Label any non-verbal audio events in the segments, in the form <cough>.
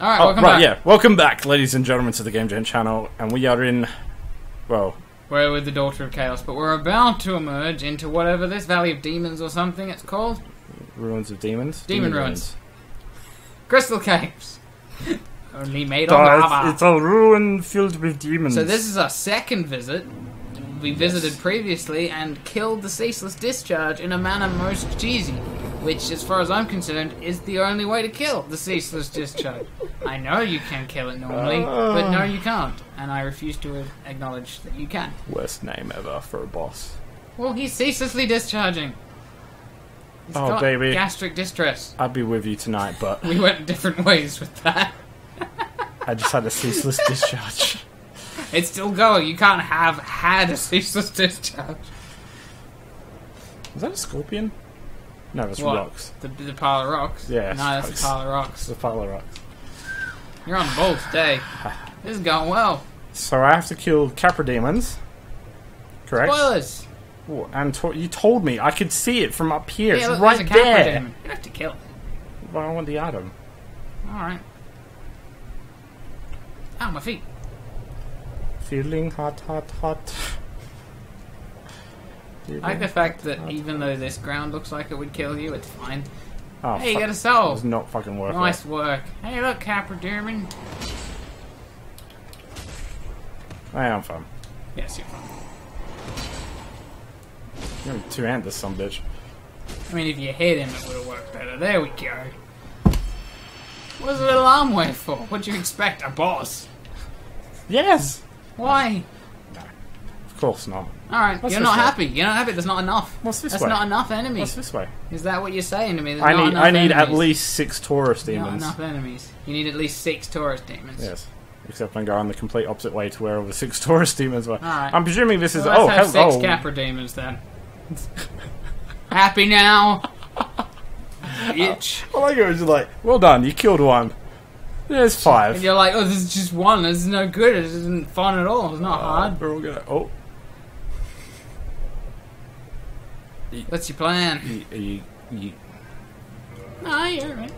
Alright, Oh, welcome right, back. yeah. Welcome back, ladies and gentlemen, to the Game Gent channel, and we are in, well, We're with the Daughter of Chaos, but we're about to emerge into whatever this Valley of Demons or something it's called. Ruins of Demons. Demon Ruins. Crystal Caves. <laughs> Only made of lava. it's, it's a ruin filled with demons. So this is our second visit. We visited previously and killed the ceaseless discharge in a manner most cheesy, which, as far as I'm concerned, is the only way to kill the ceaseless discharge. I know you can kill it normally, but no, you can't, and I refuse to acknowledge that you can. worst name ever for a boss. Well, he's ceaselessly discharging. He's Oh, baby. gastric distress. I'd be with you tonight, but <laughs> We went different ways with that. I just had a ceaseless <laughs> discharge. It's still going. You can't have had a ceaseless discharge. Is that a scorpion? No, that's What? rocks. The, the pile of rocks? Yeah, No, that's rocks. a pile of rocks. It's a pile of rocks. You're on the ball today. This is going well. So I have to kill Capra demons. Correct? Spoilers! Oh, and to- you told me I could see it from up here. Yeah, it's look, right there's a Capra there. demon. You have to kill it. But I want the item. Alright. Ow, my feet. Feeling hot, hot, hot. I like the fact that even though this ground looks like it would kill you, it's fine. Oh, Hey, you got a soul. It's not fucking worth Nice it. work. Hey, look, Capra Demon. I am fun. Yes, you're fine. You're gonna two-hand this some bitch. I mean, if you hit him, it would have worked better. There we go. What's the little arm wave for? What'd you expect? A boss? Yes. Why? Of course not. Alright, What's you're not way? happy. You're not happy. There's not enough. What's this That's way? not enough enemies. What's enemies. this way? Is that what you're saying to me? There's I not need enough I need at least six Taurus demons. not enough enemies. You need at least six Taurus demons. Yes. Except I'm going the complete opposite way to where all the six <laughs> Taurus demons were. Alright. I'm presuming this is Well, oh have hello. six Capra demons then. happy now? <laughs> Bitch. I like it was just like, well done, you killed one. There's And five. you're like, oh, this is just one. This is no good. It isn't fun at all. It's not Uh, hard. we're all gonna oh What's your plan? you, you, you, No, you're right.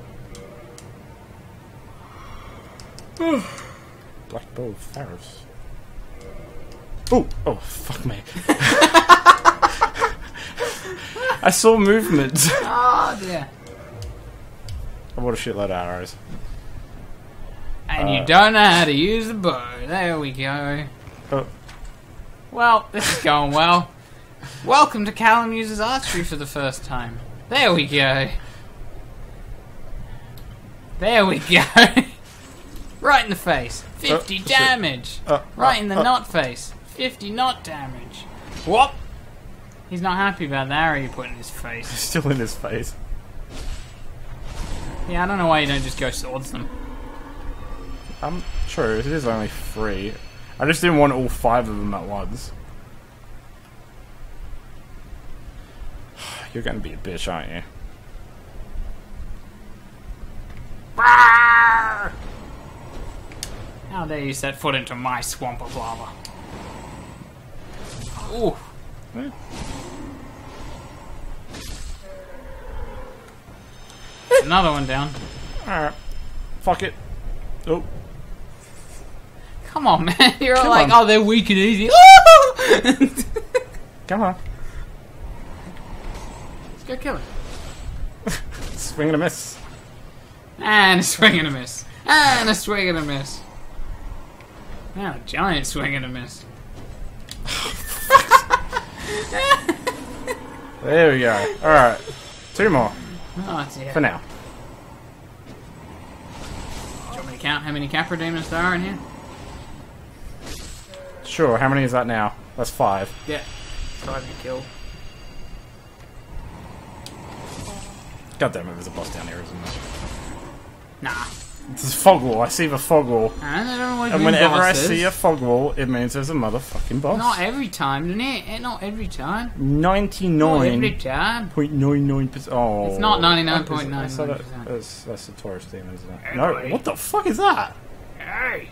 <sighs> Black Bow of Pharis. Oh, oh, fuck me. <laughs> I saw movement. <laughs> Oh, dear. I bought a shitload of arrows. And Uh, you don't know how to use the bow. There we go. Oh, Well, this is going well. Welcome to Callum uses archery for the first time. There we go. There we go. <laughs> right in the face. 50 Oh, shit. damage. uh, right in the uh, knot face. 50 knot damage. What? He's not happy about the arrow you put in his face. still in his face. Yeah, I don't know why you don't just go swords them. I'm true, it is only three. I just didn't want all five of them at once. You're gonna be a bitch, aren't you? How dare you set foot into my swamp of lava? Ooh. Eh. Another one down. Alright. Fuck it. Oh, Come on, man. <laughs> You're all Come like, on. oh, they're weak and easy. <laughs> <laughs> Come on. Go kill it. <laughs> Swing and a miss. And a swing and a miss. And a swing and a miss. Now a giant swing and a miss. <laughs> There we go. Alright. Two more. Oh, dear. For now. Do you want me to count how many Capra demons there are in here? Sure, how many is that now? That's five. Yeah. Five to killed. God damn it, there's a boss down here, isn't there? Nah. This is fog wall. I see the fog wall. I don't always And whenever bosses. I see a fog wall, it means there's a motherfucking boss. Not every time, isn't it? Eh, Not every time. Ninety Not every nine time. point nine nine percent. Oh, It's not That's, 99.99%. that- that's that's the Taurus demon, isn't it? Anyway. No, what the fuck is that? Hey!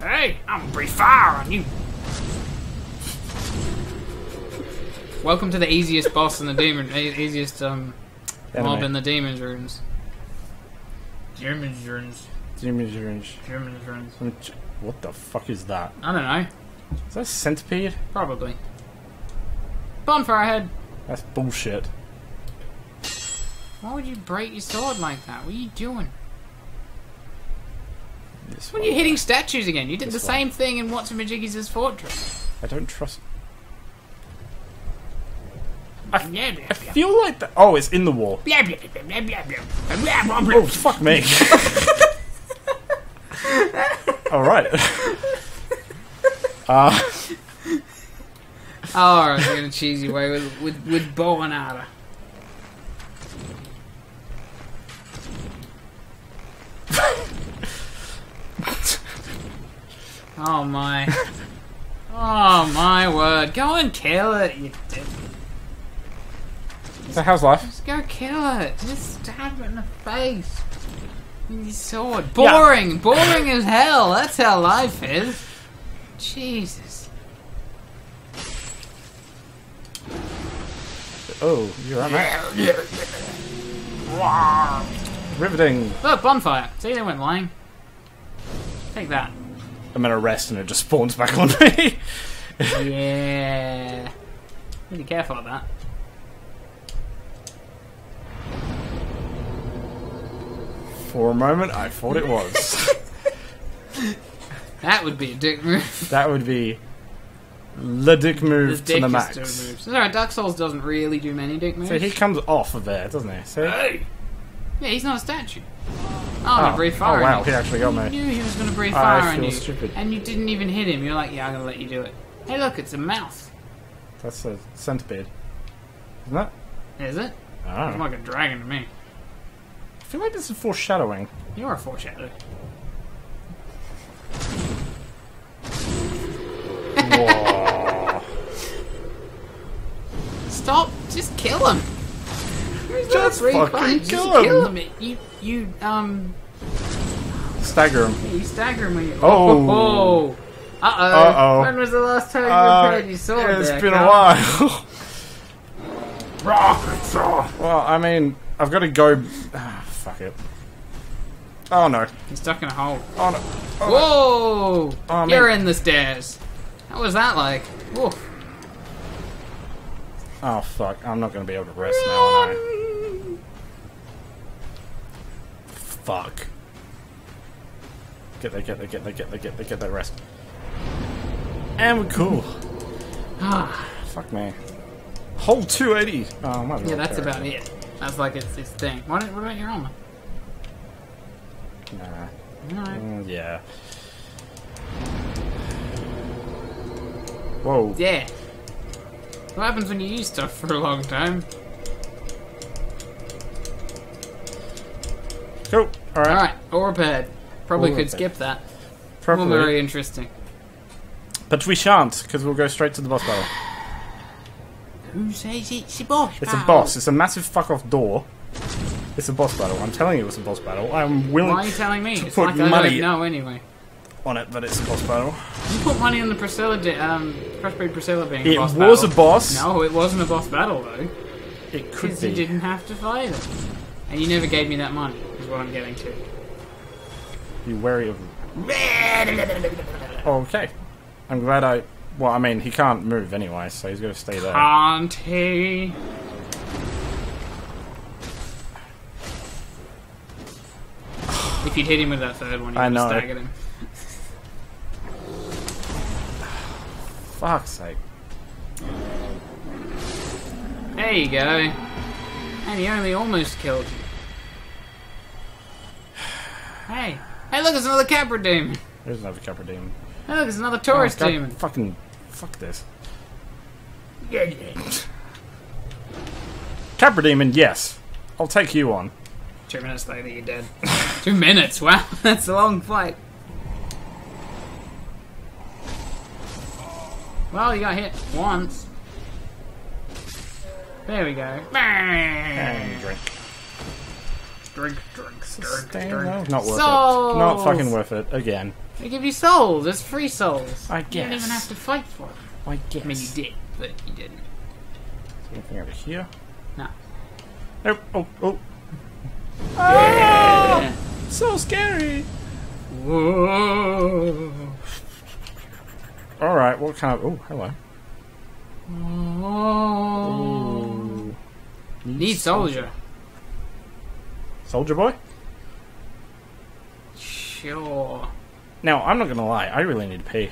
Hey! I'm gonna breathe fire on you! Welcome to the easiest boss in the demon, easiest um, mob Enemy. in the demon's runes. Demon's runes. Damage. German friends. What the fuck is that? I don't know. Is that a centipede? Probably. Bonfire head. That's bullshit. Why would you break your sword like that? What are you doing? This When one. you're hitting statues again, you did This the one. same thing in What's Majiggy's Fortress. I don't trust. Yeah, I feel like that. Oh, it's in the wall. Oh, fuck me. <laughs> Alright. Uh, Oh, alright, we're gonna cheesy way with, with, with arrow. Oh my. <laughs> Oh my word. Go and kill it, you dick. So how's life? Just go kill it. Just stab it in the face. With your sword. Boring. Boring as hell. That's how life is. Jesus. Oh, you're right, mate. Riveting. Look, bonfire. See, they went lying. Take that. I'm gonna rest and it just spawns back on me. <laughs> Yeah. Be careful of that. For a moment, I thought it was. <laughs> That would be a dick move. that would be the dick move the to the max. of moves. Alright, Dark Souls doesn't really do many dick moves. So he comes off of there, doesn't he? See? Hey! Yeah, he's not a statue. Oh, I'm gonna oh. breathe oh, fire oh wow, on he actually got You me. knew he was gonna breathe I fire on feel you. stupid. And you didn't even hit him. You're like, yeah, I'm gonna let you do it. Hey, look, it's a mouse. That's a centipede. Isn't that? Is it? I It's don't know. like a dragon to me. Feel like this is foreshadowing. You're a foreshadow. <laughs> Stop! Just kill him. Just fucking kill him. kill him. You, you, um, Stagger him. you stagger him. Oh. oh. Uh oh. Uh-oh. When was the last time you Uh, repaired your sword? it's been a while. <laughs> <laughs> well, I mean, I've got to go. <sighs> Fuck it. Oh no. He's stuck in a hole. Oh no. Whoa! Oh, You're in the stairs. How was that like? Woof. Oh fuck. I'm not going to be able to rest now, am I? Fuck. Get there, get there, get there, get there, get there, get that rest. And we're cool. <sighs> Ah, Fuck me. Whole 280. Oh, might yeah, that's about it. That's like its its thing. What, what about your armor? Nah. Alright. Mm, yeah. Whoa. Yeah. What happens when you use stuff for a long time? Cool. Alright. Alright, all repaired. Probably All could repaired. skip that. Probably. Well, very interesting. But we shan't, because we'll go straight to the boss battle. Who says it's a boss? It's a boss. It's a massive fuck off door. It's a boss battle. I'm telling you it's a boss battle. I'm willing Why are you telling me? It's put like I money- don't know anyway. on it but it's a boss battle. You put money on the Priscilla, um, Crossbreed Priscilla being It a boss was battle. a boss. No, it wasn't a boss battle though. It could Because you didn't have to fight it. And you never gave me that money, is what I'm getting to. Be wary of. Okay. I'm glad I. Well, I mean, he can't move anyway, so he's going to stay there. Can't he? If you'd hit him with that third one, you would have staggered him. Fuck's sake. There you go. And he only almost killed you. <sighs> Hey. Hey, look, it's another Capra demon. There's another Capra demon. Hey, look, it's another Taurus Oh, God, demon. Fucking. Fuck this. Yeah. Capra demon, yes. I'll take you on. Two minutes later, you're dead. <laughs> Two minutes? Wow, <laughs> that's a long fight. Well, you got hit once. There we go. And drink. Drink, drink, drink, drink. Not worth Souls. it. Not fucking worth it. Again. They give you souls. It's free souls. I guess. You don't even have to fight for them. I guess. I mean, you did, but you didn't. Anything over here? No. Nope. Oh, oh. Yeah. Ah! So scary. Whoa. Alright, what kind of. Oh, hello. Oh. Need soldier. Soldier boy? Sure. Now, I'm not gonna lie, I really need to pee.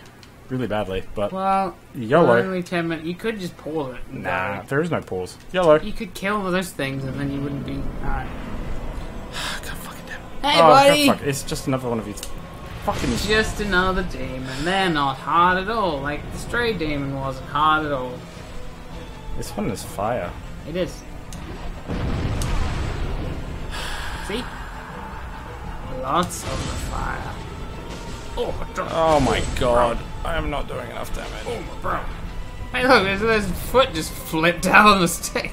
Really badly, but. Well, YOLO. only ten minutes. You could just pause it. Nah, go. there is no pause. YOLO. You could kill those things and then you wouldn't be. Alright. <sighs> God fucking damn it. Hey, oh, buddy! God, fuck. It's just another one of these fucking. Just another demon. They're not hard at all. Like the stray demon wasn't hard at all. This one is fire. It is. See? Lots of the fire. Oh, my God. I am not doing enough damage. Oh, my bro. Hey, look, his, his foot just flipped <laughs> out on the stick.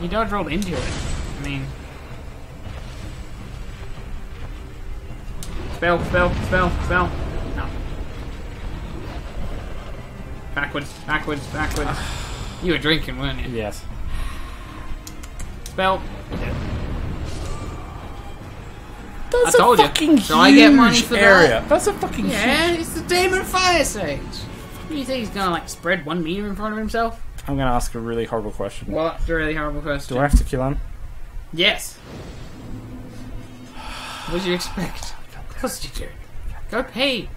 You dodge rolled into it. I mean. Spell, spell, spell, spell. No. Backwards, backwards, backwards. You were drinking, weren't you? Yes. Spell. You. That's I told a you. fucking So I get money huge for that? area. That's a fucking huge. Yeah, it's the Demon Fire Sage. What do you think he's gonna like spread one meter in front of himself? I'm gonna ask a really horrible question. What? A really horrible question. Do I have to kill him? Yes. What did you expect? Of course you do. Go pee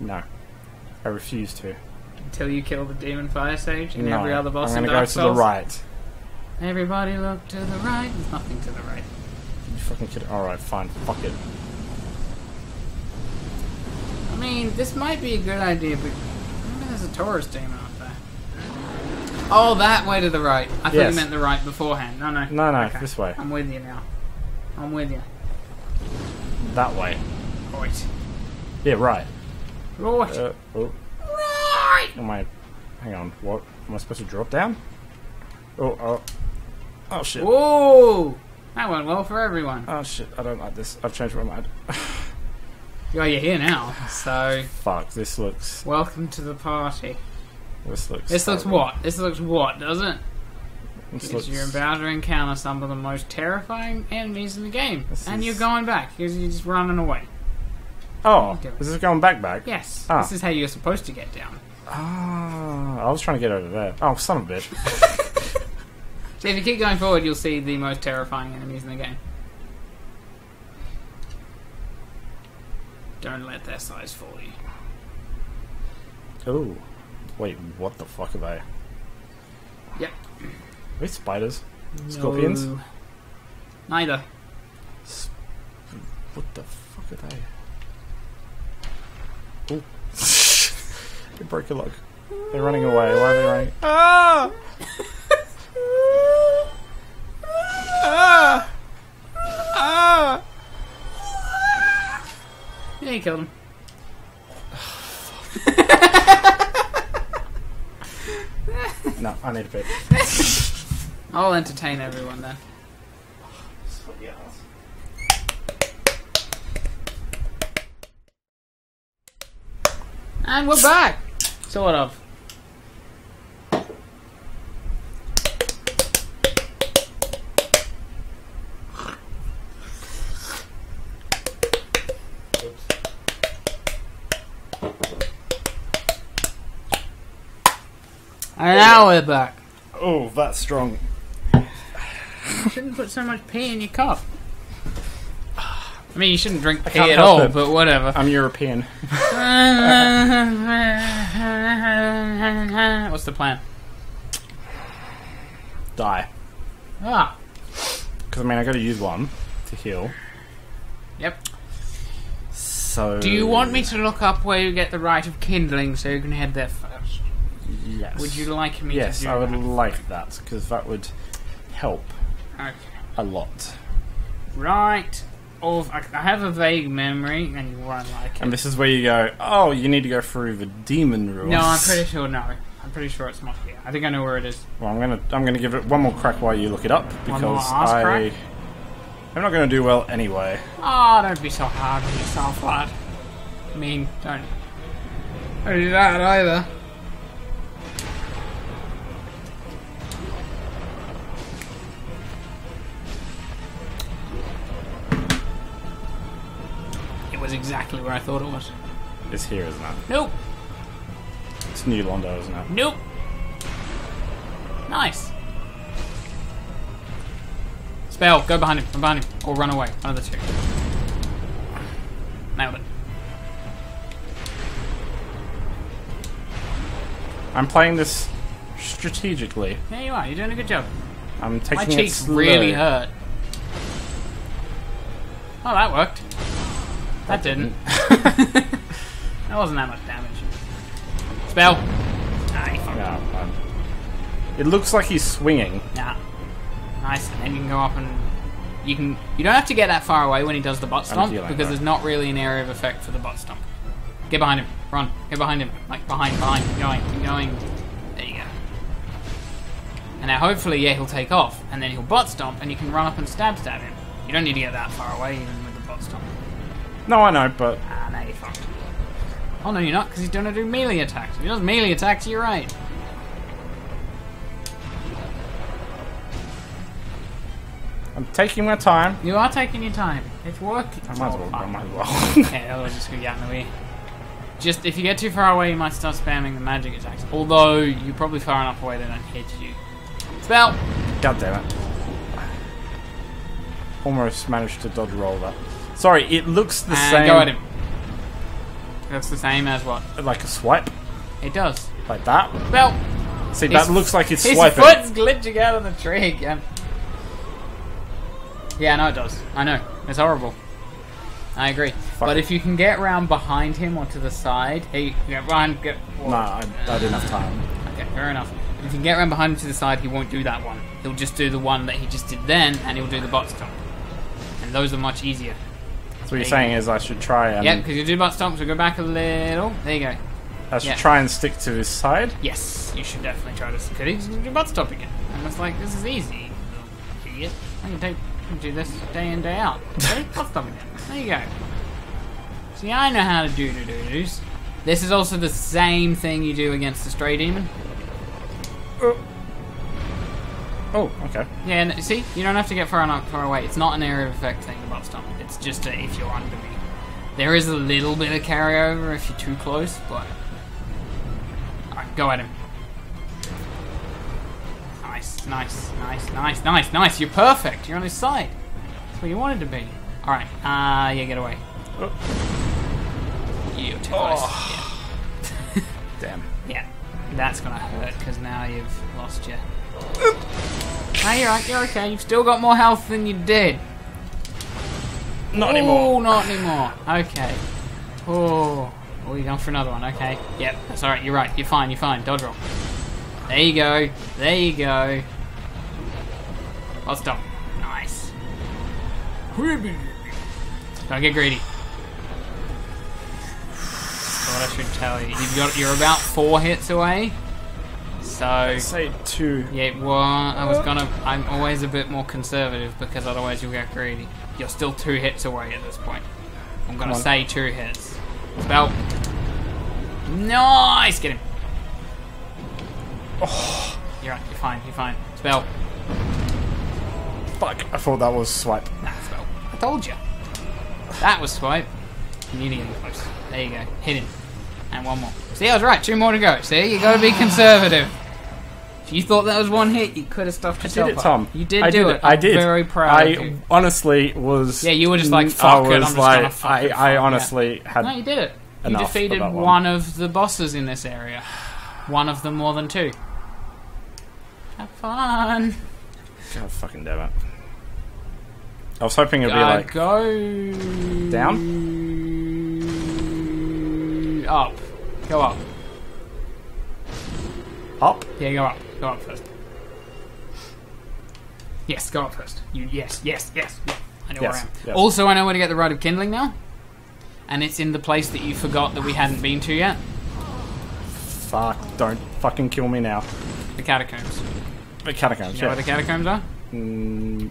No. I refuse to. until you kill the Demon Fire Sage and no. every other boss I'm gonna Dark go to Souls. the right. Everybody look to the right. There's nothing to the right. You fucking kidding? Alright, fine. Fuck it. I mean, this might be a good idea, but maybe there's a Taurus demon up there. Oh, that way to the right. I thought Yes. you meant the right beforehand. No, no. No, no, Okay. this way. I'm with you now. I'm with you. That way. Right. Yeah, right. Right. Uh, oh, right. am I... Hang on. What? Am I supposed to drop down? Oh, oh. Oh, shit. Whoa! That went well for everyone. Oh, shit. I don't like this. I've changed my mind. Well, you're here now, so Fuck, this looks... welcome to the party. This looks... This looks horrible. what? This looks what, doesn't it? This Because looks... you're about to encounter some of the most terrifying enemies in the game. This and is- you're going back because you're just running away. Oh, it. is this going back back? Yes, Ah. this is how you're supposed to get down. Ah, I was trying to get over there. Oh, son of a bitch. <laughs> So if you keep going forward, you'll see the most terrifying enemies in the game. Don't let their size fool you. oh. Wait, what the fuck are they? Yep. Are they spiders? Scorpions? No. Neither. What the fuck are they? Oh. they broke your log. They're running away. Why are they running? Ah! <laughs> you killed him. No, I need a bit. <laughs> I'll entertain everyone then. And we're back! Sort of. And now we're back. Oh, that's strong. You shouldn't put so much pee in your cup. I mean, you shouldn't drink pee can't at help all, it. but whatever. I'm European. <laughs> What's the plan? Die. Ah, Because, I mean, I gotta use one to heal. yep. So. Do you want me to look up where you get the Rite of Kindling so you can head there first? Yes. Would you like me Yes, to do I would that? like that, because that would help Okay. a lot. Right. Of, I I have a vague memory, and you won't like it. And this is where you go, oh, you need to go through the demon rules. no, I'm pretty sure no. I'm pretty sure it's not here. I think I know where it is. Well, I'm gonna I'm gonna give it one more crack while you look it up because I crack? I'm not gonna do well anyway. Oh, don't be so hard on yourself, lad. I mean, don't. Don't do that either. Exactly where I thought it was. It's here, isn't it? Nope. It's New Londo, isn't it? Nope. Nice. Spell, go behind him, go behind him, or run away. One of the two. Nailed it. I'm playing this strategically. There you are, you're doing a good job. I'm taking My cheeks really hurt. Oh, that worked. That didn't. <laughs> that wasn't that much damage. Spell. Ah, you fucked. Yeah, um, it looks like he's swinging. Nah. Nice, and then you can go up and you can. You don't have to get that far away when he does the butt stomp dealing, because right. there's not really an area of effect for the butt stomp. Get behind him. Run. Get behind him. Like behind, behind. Keep going. Keep going. There you go. And now hopefully, yeah, he'll take off, and then he'll butt stomp, and you can run up and stab stab him. You don't need to get that far away even with the butt stomp. No, I know, but Ah, now you're fucked. Oh no, you're not, because he's gonna do melee attacks. If he does melee attacks, you're right. I'm taking my time. You are taking your time. It's working. I might as well. I might as well. <laughs> Yeah, otherwise it's gonna get in the way. Just if you get too far away, you might start spamming the magic attacks. Although you're probably far enough away they don't hit you. Spell. God damn it. Almost managed to dodge roll that. Sorry, it looks the and same. go at him. That's the same as what Like a swipe, it does. like that. Well. See, that looks like it's His swiping. foot's glitching out of the tree again. Yeah, I know it does. I know. It's horrible. I agree. But if you can get round behind him or to the side, hey, get behind, get. No, I, I didn't have time. Okay, fair enough. If you can get around behind him to the side, he won't do that one. He'll just do the one that he just did then, and he'll do the box stomp. And those are much easier. So what you're saying is I should try and Yep, because you do butt stomp, so go back a little. There you go. I should yeah. try and stick to his side. Yes, you should definitely try this. Because he's going to do butt stomp again. And it's like, this is easy. Idiot. I can take, I can do this day in, day out. <laughs> Butt stomp again. There you go. See, I know how to do do do do's. This is also the same thing you do against the stray demon. Uh, Oh, okay. Yeah, and see, you don't have to get far enough far away. It's not an area of effect thing about stomp. It's just a, if you're under me. There is a little bit of carryover if you're too close, but alright, go at him. Nice, nice, nice, nice, nice, nice. You're perfect. You're on his side. That's where you wanted to be. Alright, uh, yeah, get away. You're too close. Damn. Yeah, that's gonna hurt because now you've lost your. No, you're right. You're okay. You've still got more health than you did. Not Oh, anymore. not anymore. Okay. Oh, oh, you're going for another one. Okay. Yep. That's all right. You're right. You're fine. You're fine. Dodge roll. There you go. There you go. I'll stop. Nice. Don't get greedy. That's what I should tell you. You've got. You're about four hits away. So Say two. yeah, well, I was gonna. I'm always a bit more conservative because otherwise you'll get greedy. You're still two hits away at this point. I'm gonna say two hits. Spell. Nice! Get him. Oh. You're right, you're fine, you're fine. Spell. Fuck. I thought that was swipe. Nah, spell. I told you. That was swipe. You need to get close. There you go. Hit him. And one more. See, I was right. Two more to go. See, you gotta be conservative. If you thought that was one hit, you could have stuffed I did it, up. Tom. You did I do did it. I I'm did. very proud I of you. honestly was. Yeah, you were just like, I "Fuck it, was I'm just like, gonna I, fuck I it." honestly had. No, you did it. You defeated one. one. of the bosses in this area. One of them more than two. Have fun. God fucking damn it. I was hoping it'd be Uh, like. go down, up. Go up. Up? Yeah, go up. Go up first. Yes, go up first. You yes, yes, yes. Yeah, I know Yes, where I am. yes. Also, I know where to get the Rite of Kindling now, and it's in the place that you forgot that we hadn't been to yet. Fuck. Don't fucking kill me now. The catacombs. The catacombs, You know where the catacombs are? Mm,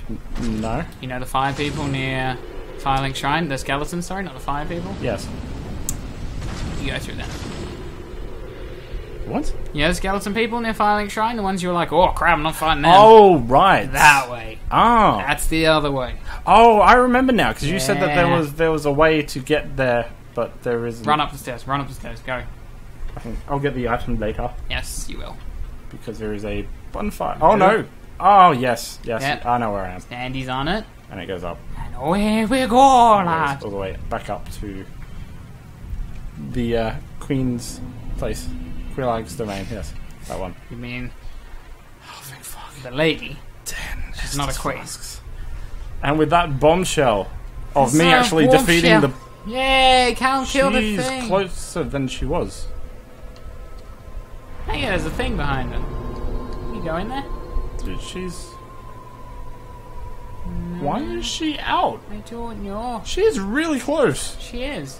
no? You know the fire people near Firelink Shrine? The skeletons, sorry, not the fire people? Yes. You go through them. What? You know skeleton people near Firelink Shrine? The ones you were like, oh crap, I'm not fighting them. Oh, right. That way. Oh. That's the other way. Oh, I remember now because you said that there Yeah. was there was a way to get there, but there isn't. Run up the stairs. Run up the stairs. Go. I think I'll get the item later Yes, you will. because there is a bonfire. Oh no! Oh yes, yes. Yeah. I know where I am, Standy's on it. and it goes up. And away we go, It lad. all the way back up to the uh, Queen's place, Quelaag's domain. Yes, that one. You mean Oh thank fuck! the lady? Ten. She's not a queen. flasks. And with that bombshell of It's me actually bombshell. defeating the Yay, can't kill the thing! She's closer than she was. Hey, there's a thing behind her. You go in there? Dude, she's. Why is she out? I don't know. She's really close. She is.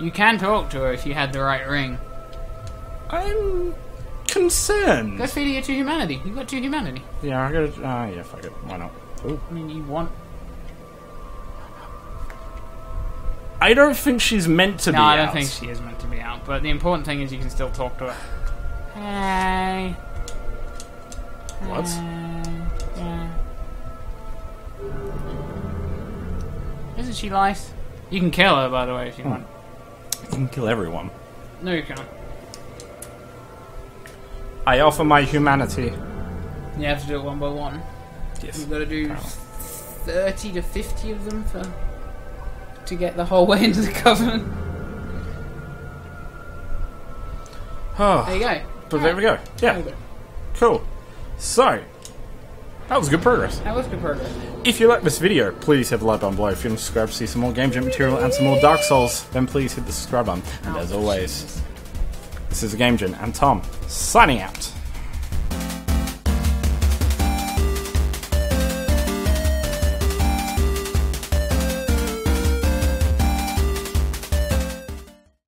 You can talk to her if you had the right ring. I'm concerned. Go feed her to humanity. You've got two humanity. Yeah, I gotta. Ah, yeah, fuck it. Why not? Ooh. I mean, you want. I don't think she's meant to No, be No, I don't out. think she is meant to be out. But the important thing is you can still talk to her. Hey. What? Hey. Yeah. Isn't she nice? You can kill her, by the way, if you want. You can kill everyone. No, you can't. I offer my humanity. You have to do it one by one. Yes. You've got to do Wow. 30 to 50 of them for to get the whole <laughs> way into the covenant. Ah. There Oh, you go. but there we go. Yeah, go. cool. So, that was good progress. That was good progress. If you like this video, please hit the like button below. If you want to subscribe to see some more Game Gent material and some more Dark Souls, then please hit the subscribe button. And as always, this is Game Gent and Tom signing out.